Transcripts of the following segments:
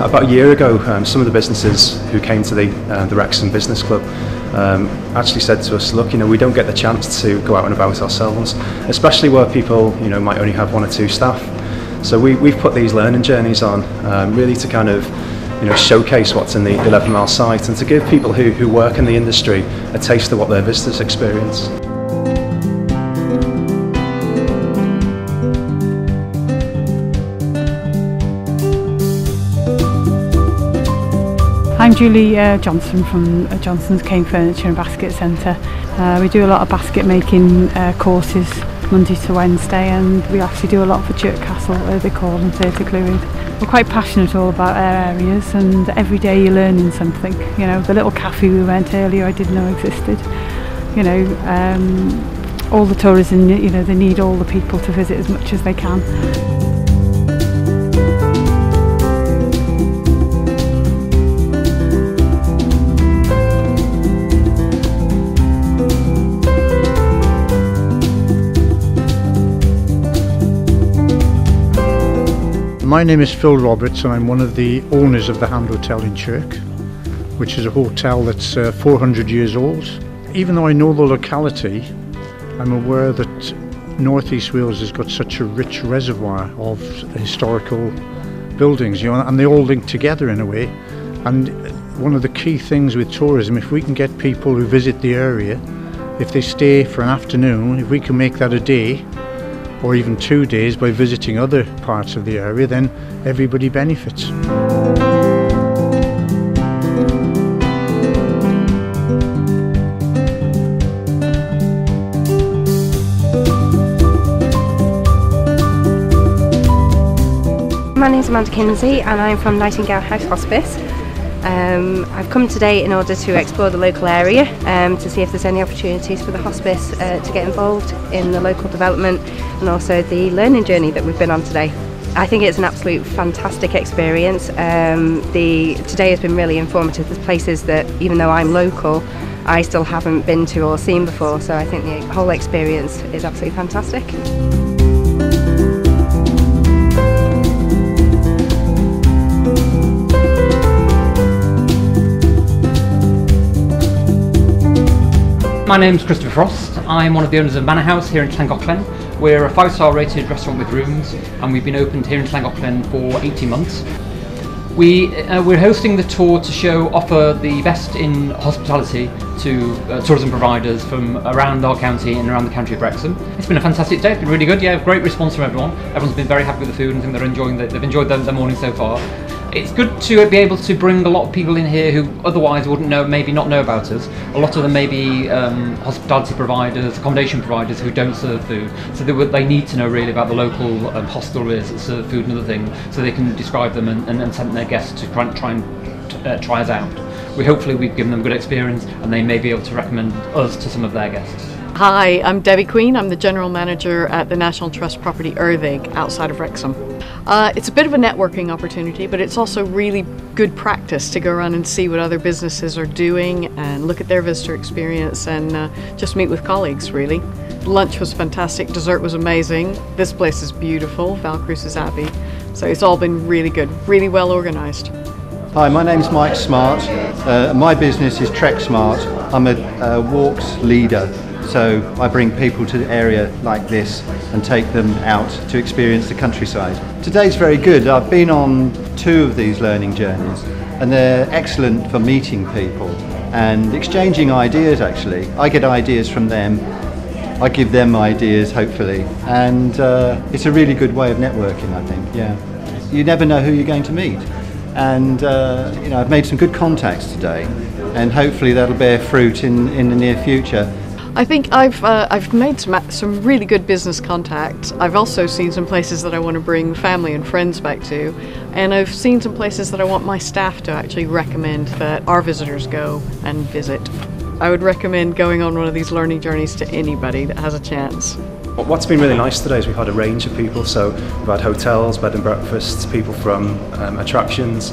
about a year ago, um, some of the businesses who came to the, uh, the Wrexham Business Club um, actually said to us, look, you know, we don't get the chance to go out and about ourselves, especially where people, you know, might only have one or two staff. So we, we've put these learning journeys on, um, really to kind of you know, showcase what's in the 11 mile site and to give people who, who work in the industry a taste of what their visitors experience. I'm Julie uh, Johnson from uh, Johnson's Cane Furniture and Basket Centre. Uh, we do a lot of basket making uh, courses Monday to Wednesday and we actually do a lot for Chirk Castle, uh, they call them Theatre Clwyd. We're quite passionate all about our areas and every day you're learning something. You know, the little cafe we went earlier I didn't know existed. You know, um, all the tourism, you know, they need all the people to visit as much as they can. My name is Phil Roberts and I'm one of the owners of the Hand Hotel in Chirk, which is a hotel that's uh, 400 years old. Even though I know the locality, I'm aware that North East Wales has got such a rich reservoir of historical buildings, you know, and they all link together in a way. And one of the key things with tourism, if we can get people who visit the area, if they stay for an afternoon, if we can make that a day, or even two days by visiting other parts of the area, then everybody benefits. My name is Amanda Kinsey and I'm from Nightingale House Hospice. Um, I've come today in order to explore the local area um, to see if there's any opportunities for the hospice uh, to get involved in the local development and also the learning journey that we've been on today. I think it's an absolute fantastic experience. Um, the today has been really informative. There's places that even though I'm local, I still haven't been to or seen before. So I think the whole experience is absolutely fantastic. My name's Christopher Frost. I'm one of the owners of Manorhaus here in Llangollen. We're a five-star rated restaurant with rooms and we've been opened here in Llangollen for 18 months. We, uh, we're hosting the tour to show offer the best in hospitality to uh, tourism providers from around our county and around the county of Wrexham. It's been a fantastic day, it's been really good, yeah, great response from everyone. Everyone's been very happy with the food and think they're enjoying the, they've enjoyed their, their morning so far it's good to be able to bring a lot of people in here who otherwise wouldn't know, maybe not know about us. A lot of them may be um, hospitality providers, accommodation providers who don't serve food, so they, they need to know really about the local um, hostelries that serve food and other things, so they can describe them and, and, and send their guests to try, try and uh, try us out. We hopefully we've given them a good experience, and they may be able to recommend us to some of their guests. Hi, I'm Debbie Queen. I'm the General Manager at the National Trust property Erddig outside of Wrexham. Uh, it's a bit of a networking opportunity, but it's also really good practice to go around and see what other businesses are doing and look at their visitor experience and uh, just meet with colleagues, really. Lunch was fantastic, dessert was amazing. This place is beautiful, Valle Crucis Abbey. So it's all been really good, really well organised. Hi, my name's Mike Smart. Uh, my business is Trek Smart. I'm a uh, walks leader so I bring people to the area like this and take them out to experience the countryside. Today's very good. I've been on two of these learning journeys and they're excellent for meeting people and exchanging ideas actually. I get ideas from them, I give them ideas hopefully and uh, it's a really good way of networking I think, yeah. You never know who you're going to meet and uh, you know I've made some good contacts today and hopefully that'll bear fruit in, in the near future. I think I've uh, I've made some some really good business contacts. I've also seen some places that I want to bring family and friends back to, and I've seen some places that I want my staff to actually recommend that our visitors go and visit. I would recommend going on one of these learning journeys to anybody that has a chance. What's been really nice today is we've had a range of people, so we've had hotels, bed and breakfasts, people from um, attractions,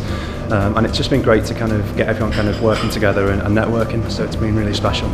um, and it's just been great to kind of get everyone kind of working together and, and networking, so it's been really special.